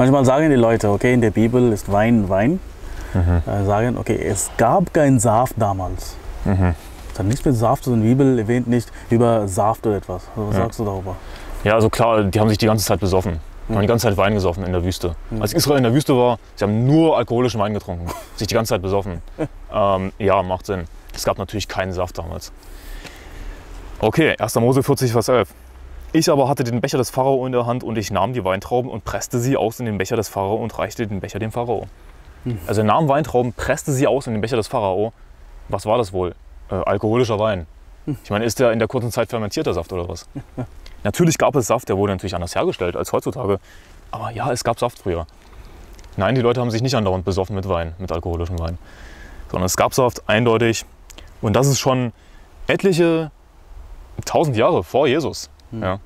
Manchmal sagen die Leute, okay, in der Bibel ist Wein Wein. Mhm. Äh, sagen, okay, es gab keinen Saft damals. Mhm. Es hat nichts mit Saft zu tun. Die Bibel erwähnt nicht über Saft oder etwas. Was Ja. sagst du darüber? Ja, also klar, die haben sich die ganze Zeit besoffen. Die haben die ganze Zeit Wein gesoffen in der Wüste. Als Israel in der Wüste war, sie haben nur alkoholischen Wein getrunken. Sich die ganze Zeit besoffen. ähm, ja, macht Sinn. Es gab natürlich keinen Saft damals. Okay, 1. Mose 40, Vers 11. Ich aber hatte den Becher des Pharao in der Hand und ich nahm die Weintrauben und presste sie aus in den Becher des Pharao und reichte den Becher dem Pharao. Also er nahm Weintrauben, presste sie aus in den Becher des Pharao. Was war das wohl? Äh, alkoholischer Wein. Ich meine, ist der in der kurzen Zeit fermentierter Saft oder was? Natürlich gab es Saft, der wurde natürlich anders hergestellt als heutzutage. Aber ja, es gab Saft früher. Nein, die Leute haben sich nicht andauernd besoffen mit Wein, mit alkoholischem Wein. Sondern es gab Saft, eindeutig. Und das ist schon etliche tausend Jahre vor Jesus. Ja.